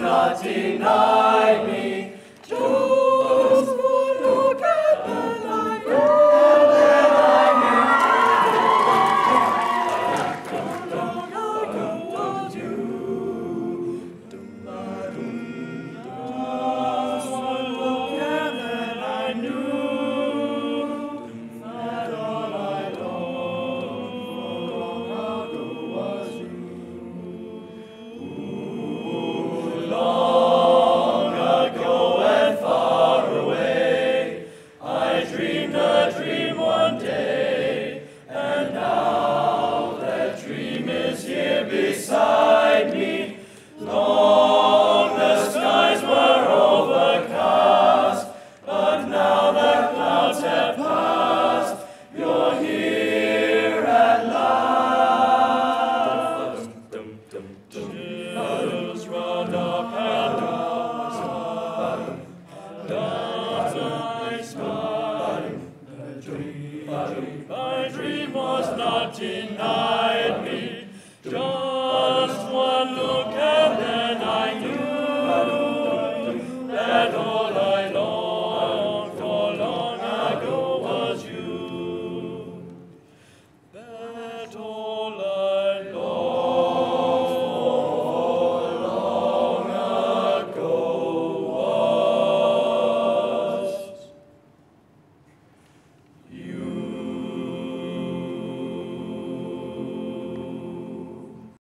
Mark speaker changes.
Speaker 1: not deny me. denied me. Just one look